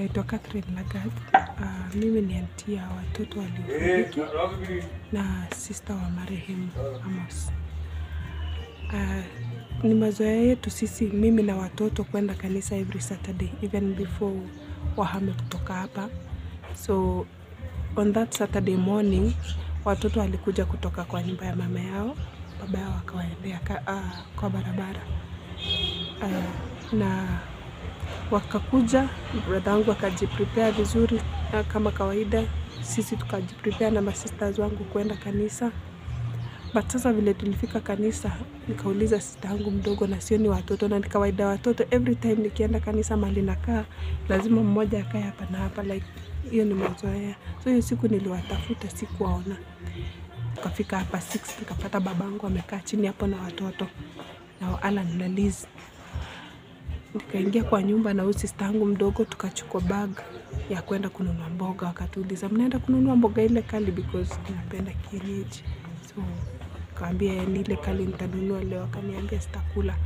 Naitwa Catherine Lagat. Uh, mimi ni anti ya watoto waliofariki na sister wa marehemu Amos. Uh, ni mazoea yetu sisi, mimi na watoto kwenda kanisa every Saturday even before wahame kutoka hapa. So on that Saturday morning watoto walikuja kutoka kwa nyumba ya mama yao, baba yao akawaendea uh, kwa barabara uh, na wakakuja, brother wangu akajiprepare vizuri kama kawaida, sisi tukajiprepare na masisters wangu kwenda kanisa. But sasa vile tulifika kanisa, nikauliza sister yangu mdogo, na sio ni watoto, na ni kawaida watoto, every time nikienda kanisa mali nakaa, lazima mmoja akae hapa na hapa, like hiyo ni mazoea. So hiyo siku niliwatafuta, sikuwaona. Tukafika hapa 6 nikapata babangu amekaa chini hapo na watoto na Alan na Liz. Nikaingia kwa nyumba na huyu sista yangu mdogo, tukachukua bag ya kwenda kununua mboga. Wakatuuliza, mnaenda kununua mboga ile kali because tunapenda kienyeji. So kaambia ni ile kali nitanunua leo, akaniambia sitakula.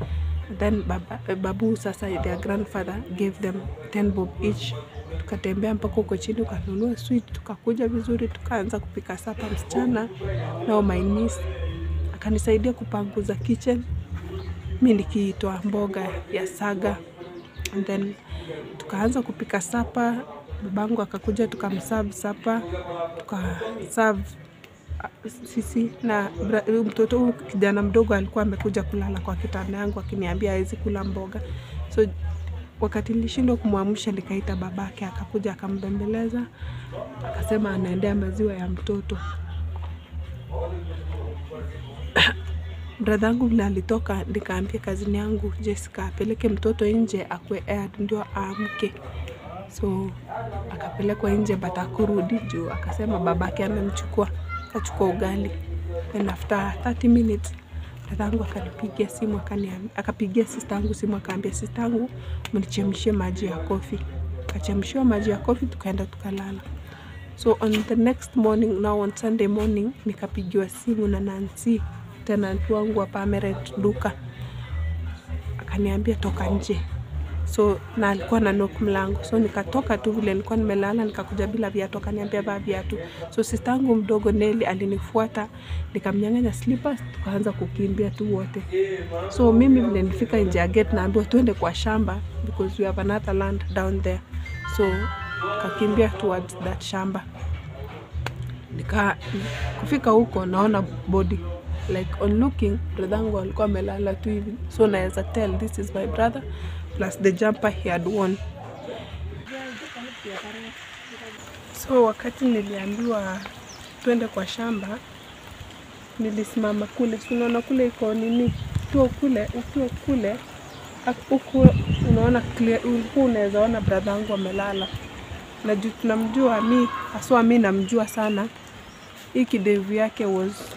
Then baba, babu sasa their grandfather gave them 10 bob each. Tukatembea mpaka huko chini, ukanunua sweet, tukakuja vizuri, tukaanza kupika sapa. Msichana nao my niece akanisaidia kupanguza kitchen, mi nikiitwa mboga ya saga and then tukaanza kupika sapa. Babangu akakuja tukamserve sapa, tukaserve sisi na mtoto huu kijana mdogo alikuwa amekuja kulala kwa kitanda yangu akiniambia awezi kula mboga. So wakati nilishindwa kumwamsha, nikaita babake, akakuja akambembeleza, akasema anaendea maziwa ya mtoto. Brother yangu vile alitoka, nikaambia kazini yangu Jessica apeleke mtoto nje akwe aired ndio aamke. So akapelekwa nje but akurudi juu akasema babake amemchukua, akachukua ugali. And after 30 minutes brother akanipigia simu akaniambia, akapigia sister yangu simu akaambia sister yangu mnichemshie maji ya kofi. Akachemshiwa maji ya kofi, tukaenda tukalala. So on the next morning, now on Sunday morning, nikapigiwa simu na Nancy, tenant wangu hapa amerent duka, akaniambia toka nje. So na alikuwa na knock mlango, so nikatoka tu vile nilikuwa nimelala, nikakuja bila viatu, akaniambia vaa viatu. So sister yangu mdogo Neli alinifuata, nikamnyang'anya slippers, tukaanza kukimbia tu wote. So mimi vile nilifika nje ya gate, naambiwa tuende kwa shamba because we have another land down there. So kakimbia towards that shamba nika kufika huko naona body like on looking brother yangu alikuwa amelala tu hivi. So naweza tell this is my brother plus the jumper he had worn. So wakati niliambiwa twende kwa shamba nilisimama kule. Si unaona kule iko nini? Tuo kule ukiwa kule huku unaona clear ulikuwa unaweza ona brother amelala. Na juu tunamjua mi haswa mi namjua sana. Hii kidevu yake was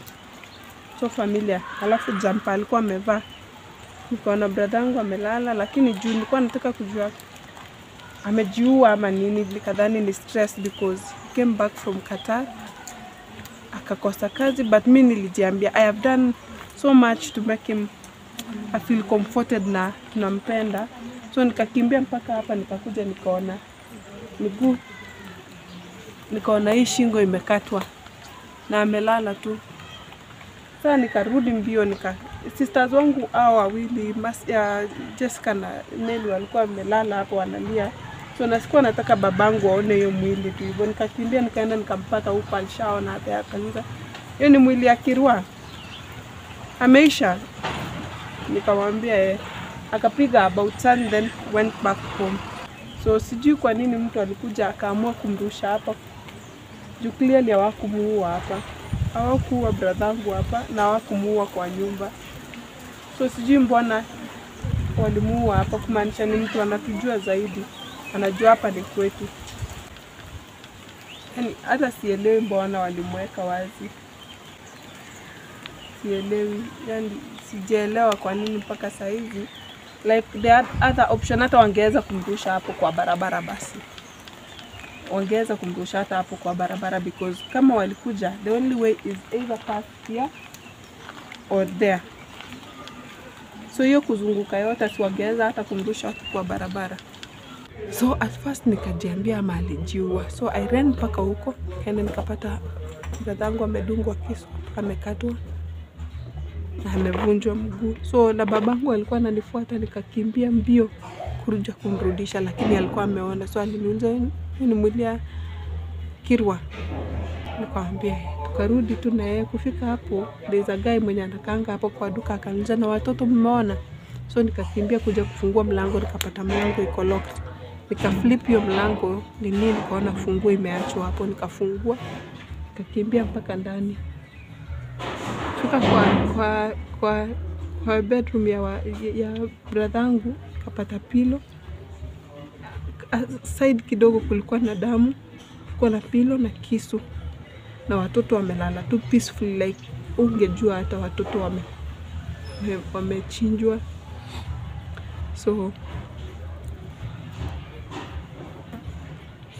so familiar alafu jampa alikuwa amevaa. Nikaona brother yangu amelala lakini juu nilikuwa nataka kujua amejiua ama nini nikadhani ni stress because he came back from Qatar akakosa kazi but mi nilijiambia I have done so much to make him I feel comforted na tunampenda so nikakimbia mpaka hapa nikakuja nikaona. Miguu nikaona hii shingo imekatwa na amelala tu. Sasa nikarudi mbio nika sisters wangu hao wawili Jessica na Nelly walikuwa wamelala hapo wanalia, so nasikuwa nataka babangu aone hiyo mwili tu hivyo. Nikakimbia nikaenda nikampata huko, alishaona akaniza hiyo ni mwili ya Kirwa ameisha. Nikamwambia eh, akapiga about 10 then went back home. So sijui kwa nini mtu alikuja akaamua kumrusha hapa juu clearly hawakumuua hapa, hawakuua bradhangu hapa na hawakumuua kwa nyumba. So sijui mbona walimuua hapa, kumaanisha ni mtu anatujua zaidi, anajua hapa ni kwetu. Yani hata sielewi mbona walimweka wazi, sielewi, yani sijaelewa kwa nini mpaka saa hizi like the other option, hata wangeweza kumrusha hapo kwa barabara basi wangeweza kumrusha hata hapo kwa barabara because kama walikuja the only way is either pass here or there. So hiyo kuzunguka yote si wangeweza hata kumrusha hapo kwa barabara. So at first nikajiambia ama alijiua. So I ran mpaka huko kende nikapata dadangu amedungwa kisu amekatwa na amevunjwa mguu. So na babangu alikuwa ananifuata nikakimbia mbio kuja kumrudisha lakini alikuwa ameona. So aliniuliza "Hii ni mwili kirwa nikamwambia tukarudi tu na yeye. Kufika hapo there's a guy mwenye anakaanga hapo kwa duka akaniuliza na watoto mmeona? So nikakimbia kuja kufungua mlango nikapata mlango iko locked. Nikaflip hiyo mlango nini nikaona funguo imeachwa hapo nikafungua nikakimbia mpaka ndani. Fika kwa kwa kwa kwa bedroom ya, wa, ya bradhangu nikapata pilo side kidogo kulikuwa na damu kulikuwa na pilo na kisu. Na watoto wamelala tu peacefully like ungejua hata watoto wame wame- wamechinjwa. So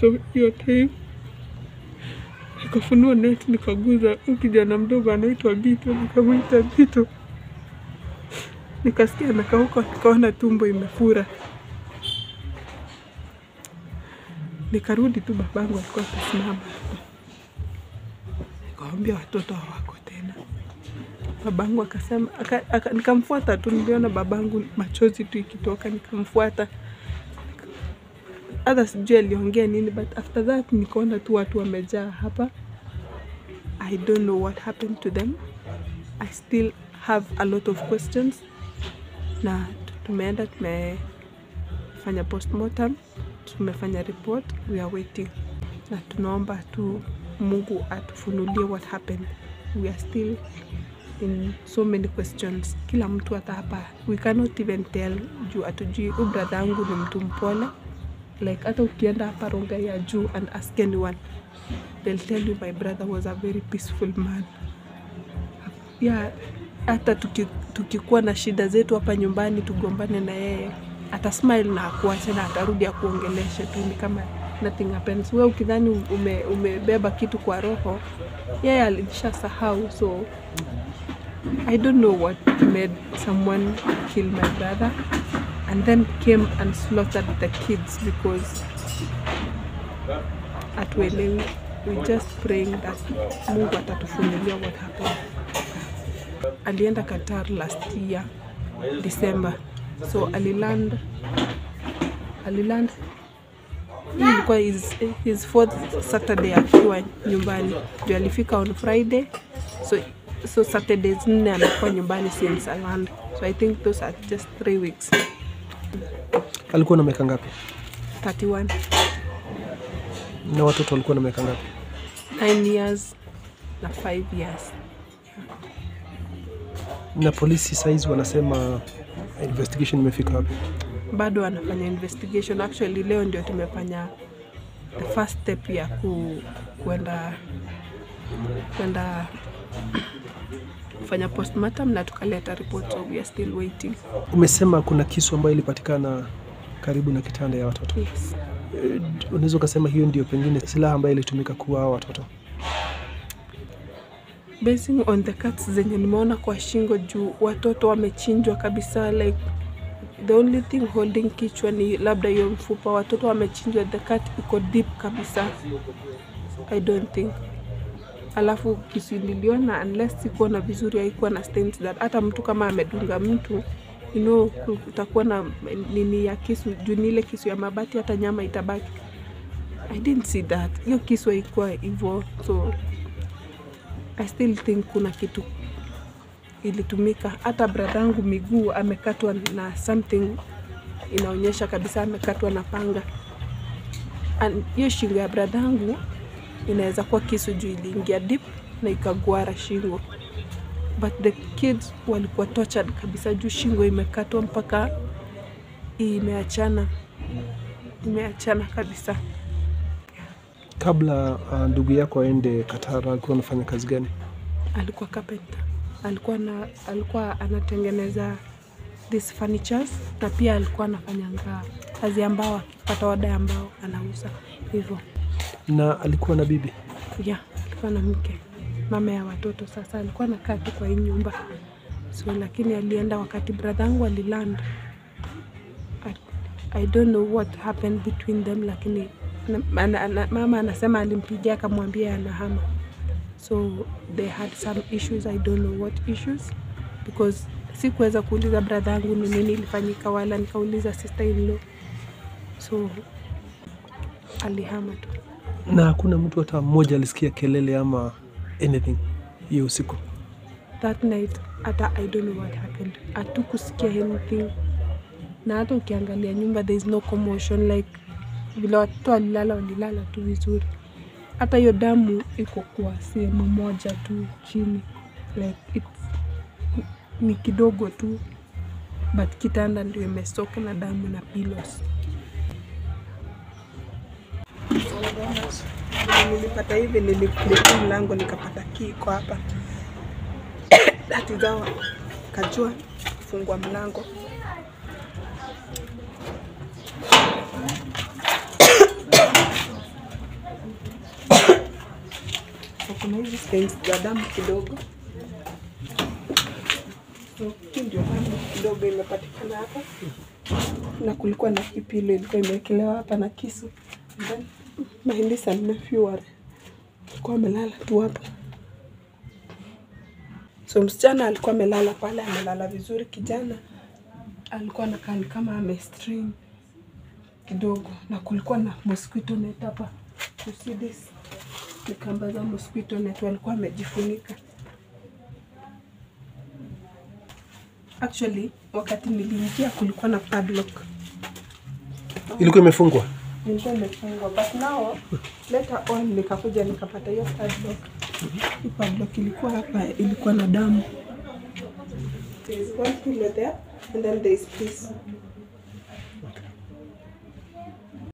so hiyo time nikafunua net nikaguza kijana mdogo anaitwa Bito, nikamwita Bito, nikasikia nakauka, nikaona tumbo imefura. Nikarudi tu, babangu alikuwa akasimama hapa. nikawambia watoto hawako tena. Babangu akasema aka, aka, nikamfuata tu, niliona babangu machozi tu ikitoka, nikamfuata. Hata sijui aliongea nini but after that nikaona tu watu wamejaa hapa. I don't know what happened to them. I still have a lot of questions. Na tumeenda tumefanya postmortem tumefanya report we are waiting. Na tunaomba tu mungu atufunulie what happened. We are still in so many questions. Kila mtu hata hapa we cannot even tell juu atujui u brother yangu ni mtu mpole. Like hata ukienda hapa ronga ya juu and ask anyone they'll tell you my brother was a very peaceful man. Yeah hata tuki, tukikuwa na shida zetu hapa nyumbani tugombane na yeye ata smile na akuache na atarudi akuongeleshe tu ni kama nothing happens. Wewe ukidhani ume, umebeba kitu kwa roho yeye alisha sahau so i don't know what made someone kill my brother and then came and slaughtered the kids because atuelewi we just praying that mungu atatufunulia what happened. Alienda qatar last year december so aliland. Aliland? Hii ilikuwa his, his fourth saturday akiwa nyumbani. Juu alifika on friday. So so saturdays nne amekuwa nyumbani since aland so i think those are just three weeks. Alikuwa na miaka ngapi? 31 Na watoto walikuwa na miaka ngapi? 9 years na 5 years. Na polisi saizi wanasema investigation imefika wapi? bado wanafanya investigation actually leo ndio tumefanya the first step ya ku, kuenda kwenda kufanya postmortem na tukaleta report so we are still waiting Umesema kuna kisu ambayo ilipatikana karibu na kitanda ya watoto. yes Eh, Unaweza ukasema hiyo ndio pengine silaha ambayo ilitumika kuua watoto. Basing on the cuts zenye nimeona kwa shingo juu watoto wamechinjwa kabisa like the only thing holding kichwa ni labda hiyo mfupa. Watoto wamechinjwa the cut iko deep kabisa. I don't think. Alafu kisu niliona unless sikuona vizuri haikuwa na stains that hata mtu kama amedunga mtu you know utakuwa na nini ya kisu juu ni ile kisu ya mabati hata nyama itabaki. I didn't see that. Hiyo kisu haikuwa hivyo so I still think kuna kitu ilitumika. Hata bradhangu miguu amekatwa na something inaonyesha kabisa amekatwa na panga. Hiyo shingo ya bradhangu inaweza kuwa kisu juu iliingia deep na ikagwara shingo, but the kids walikuwa tortured kabisa juu shingo imekatwa mpaka imeachana, imeachana kabisa. Kabla uh, ndugu yako aende Katara alikuwa anafanya kazi gani? alikuwa carpenter. Alikuwa na alikuwa anatengeneza these furnitures na pia alikuwa anafanya kazi ambao mbao, akipata wada ambao mbao anauza hivyo. Na alikuwa na bibi? Yeah, alikuwa na mke, mama ya watoto. Sasa alikuwa anakaa tu kwa hii nyumba so, lakini alienda wakati bradhangu aliland. I, I don't know what happened between them, lakini mama anasema alimpigia akamwambia anahama, so they had some issues. I don't know what issues because sikuweza kuuliza brother yangu ni nini ilifanyika, wala nikauliza sister in law, so alihama tu. Na hakuna mtu hata mmoja alisikia kelele ama anything hiyo usiku. that night hata i don't know what happened hatukusikia anything na hata ukiangalia nyumba there is no commotion like vile watoto walilala walilala tu vizuri. Hata hiyo damu iko kwa sehemu moja tu chini like ni kidogo tu but kitanda ndio imesoka na damu na pillows. Nilipata hivi nilifungua mlango nikapata kiko hapa. That is how kajua kufungua mlango kuna hizi stains za damu kidogo hii ndio damu kidogo imepatikana hapa. Na kulikuwa na kipilo ilikuwa imewekelewa hapa na kisu. Then my niece and nephew were alikuwa amelala tu hapa. So msichana alikuwa amelala pale amelala vizuri. Kijana alikuwa nakaa ni kama amestrain kidogo. Na kulikuwa na mosquito net hapa. You see this ni kamba za mosquito net walikuwa wamejifunika. actually wakati niliingia kulikuwa na padlock Ilikuwa imefungwa. ilikuwa imefungwa but now later on nikakuja nikapata hiyo padlock hii padlock ilikuwa hapa ilikuwa na damu there is one pillow there and then there is this